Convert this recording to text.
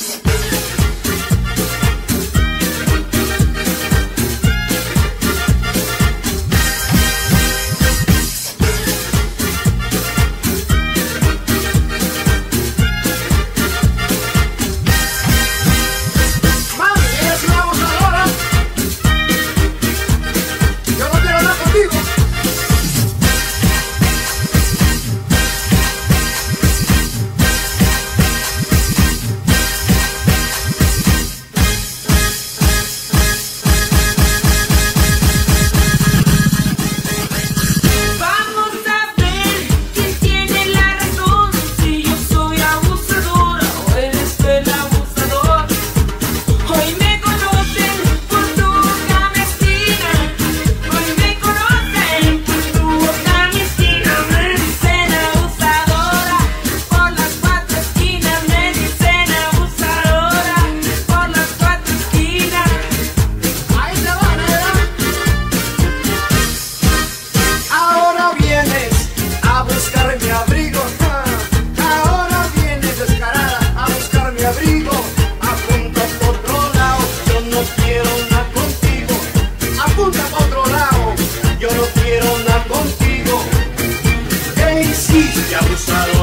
Yes. ya buscado